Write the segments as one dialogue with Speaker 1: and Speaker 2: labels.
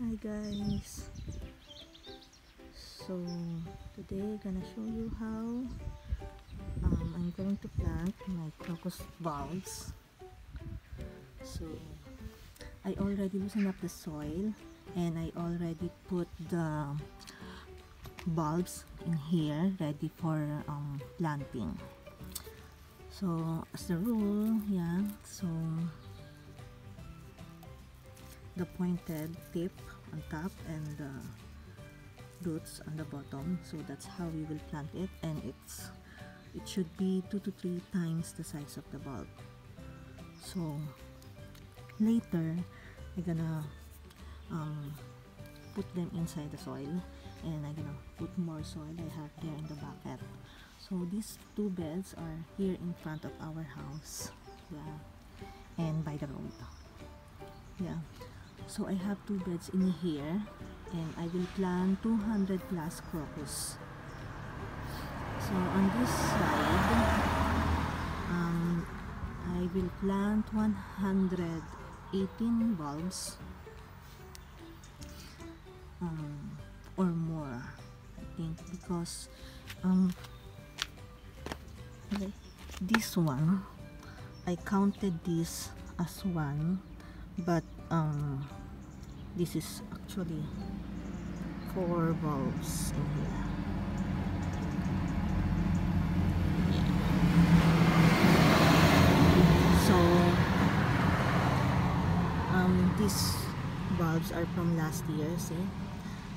Speaker 1: Hi guys. So today I'm gonna show you how um, I'm going to plant my crocus bulbs. So I already loosened up the soil and I already put the bulbs in here ready for um, planting. So as the rule, yeah, so the pointed tip on top and the roots on the bottom. So that's how we will plant it. And it's it should be two to three times the size of the bulb. So later I'm gonna um, put them inside the soil. And I'm gonna put more soil I have there in the bucket. So these two beds are here in front of our house. Yeah. And by the road. Yeah so I have two beds in here and I will plant 200 plus crocus. So on this side, um, I will plant 118 bulbs um, or more, I think, because um, this one, I counted this as one, but um, this is actually four bulbs in here. So um, these bulbs are from last year see?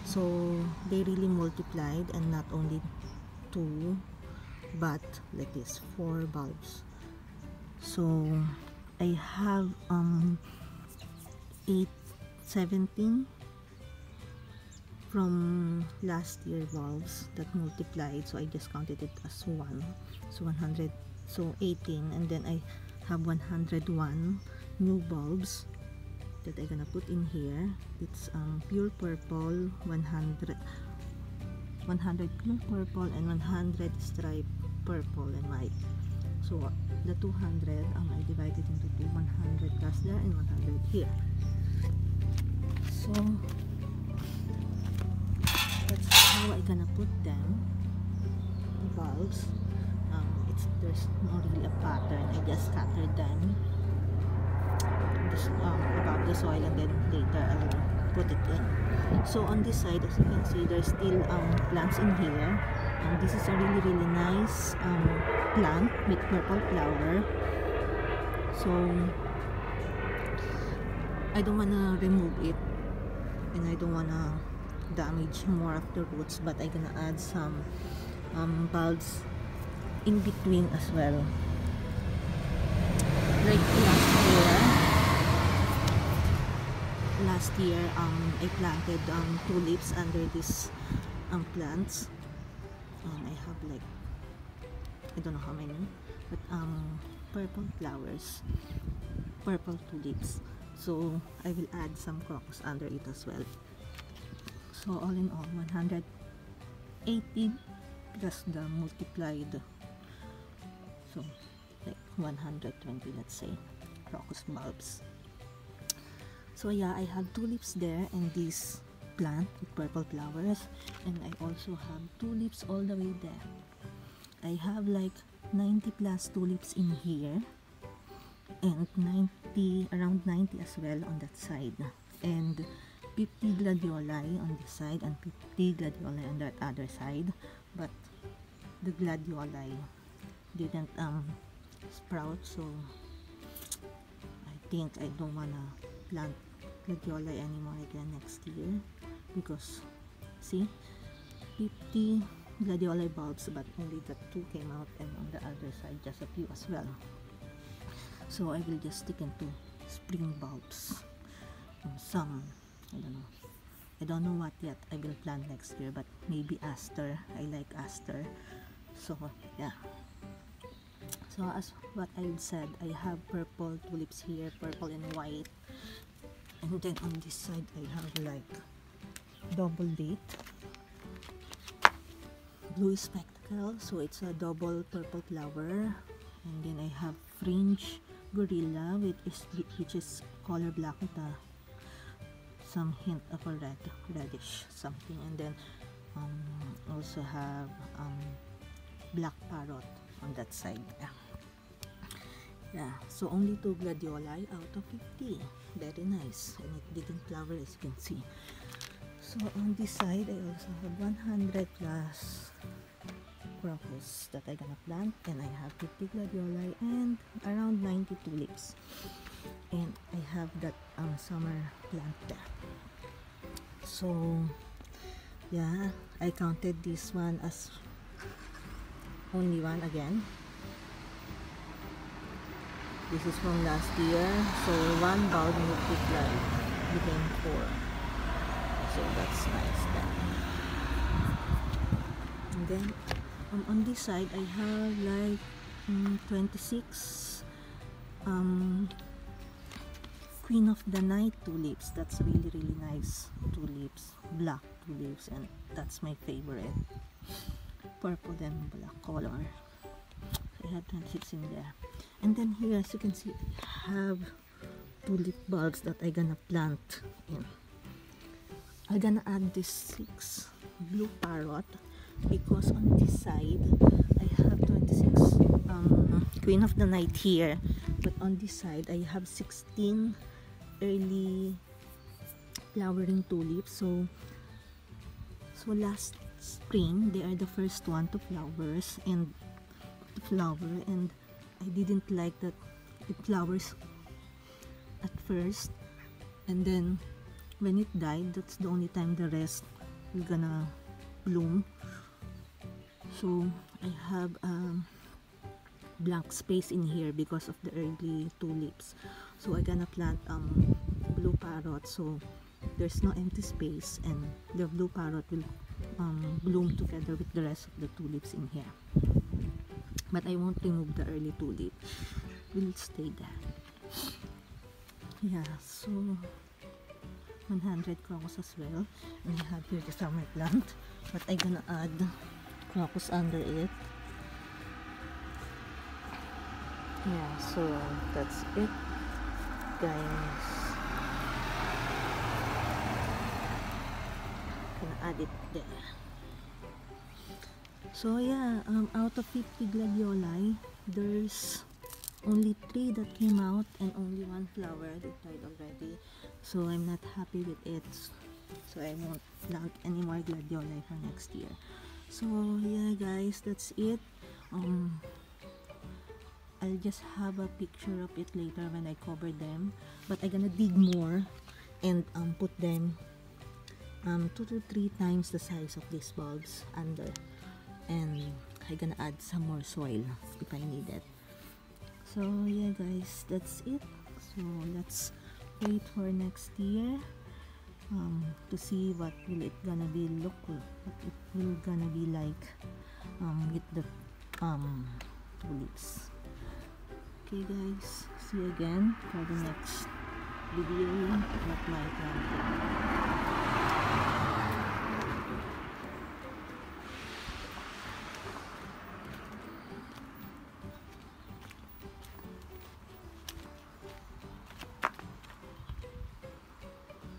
Speaker 1: So they really multiplied and not only two but like this four bulbs. So I have um, eight 17 from last year bulbs that multiplied so I just counted it as 1 so 100 so 18 and then I have 101 new bulbs that I'm gonna put in here. It's um, pure purple 100 100 pure purple and 100 stripe purple and white. So the 200 um, I divided into two 100 plus there and 100 here so that's how I gonna put them the bulbs. Um, it's there's not really a pattern I just scattered them just um, above the soil and then later I'll put it in. So on this side as you can see there's still um, plants in here. And this is a really really nice um, plant with purple flower. So I don't wanna remove it and I don't wanna damage more of the roots but I'm gonna add some um, bulbs in between as well. Like last year last year um, I planted um, tulips under these um, plants. And I have like I don't know how many but um, purple flowers purple tulips so I will add some crocus under it as well. So all in all 118 plus the multiplied. So like 120 let's say crocus bulbs. So yeah I have tulips there and this plant with purple flowers. And I also have tulips all the way there. I have like 90 plus tulips in here and 90 around 90 as well on that side. And 50 gladioli on this side and 50 gladioli on that other side. But the gladioli didn't um, sprout so I think I don't wanna plant gladioli anymore again next year. Because see 50 gladioli bulbs but only the two came out and on the other side just a few as well so I will just stick into spring bulbs. And some I don't know. I don't know what yet I will plant next year but maybe aster. I like aster. So yeah. So as what I said I have purple tulips here purple and white. And then on this side I have like double late. Blue spectacle. So it's a double purple flower. And then I have fringe gorilla which is which is color black with a some hint of a red reddish something. And then um, also have um, black parrot on that side. Yeah. so only two gladioli out of 50 very nice. And it didn't flower as you can see. So on this side I also have 100 plus crocus that I gonna plant and I have 50 gladioli and around 90 tulips. And I have that um, summer plant there so yeah I counted this one as only one again. This is from last year. So one bulb multiplied became four. So that's nice then. And then um, on this side I have like um, 26 um, Queen of the Night tulips. That's really really nice tulips. Black tulips and that's my favorite. Purple and black color. I have 26 in there. And then here as you can see I have tulip bulbs that I gonna plant in. I'm gonna add this six blue parrot because on this side I have 26 um, queen of the night here. But on this side I have 16 early flowering tulips. So so last spring they are the first one to flowers and to flower. And I didn't like that it flowers at first. And then when it died that's the only time the rest gonna bloom so I have um, blank space in here because of the early tulips. So I gonna plant um, blue parrot. So there's no empty space and the blue parrot will um, bloom together with the rest of the tulips in here. But I won't remove the early tulip. Will stay there. Yeah so 100 crocus as well. And I have here the summer plant. But I gonna add crocus under it. Yeah so that's it guys. Gonna add it there. So yeah um, out of 50 gladioli there's only three that came out and only one flower that died already. So I'm not happy with it. So I won't plant any more gladioli for next year so yeah guys that's it. Um I'll just have a picture of it later when I cover them. But I'm gonna dig more and um, put them um, two to three times the size of these bulbs under. And I'm gonna add some more soil if I need it. So yeah guys that's it. So let's wait for next year um, to see what will it gonna be look what it will gonna be like um, with the um, tulips okay guys see you again for the next video. Of my planting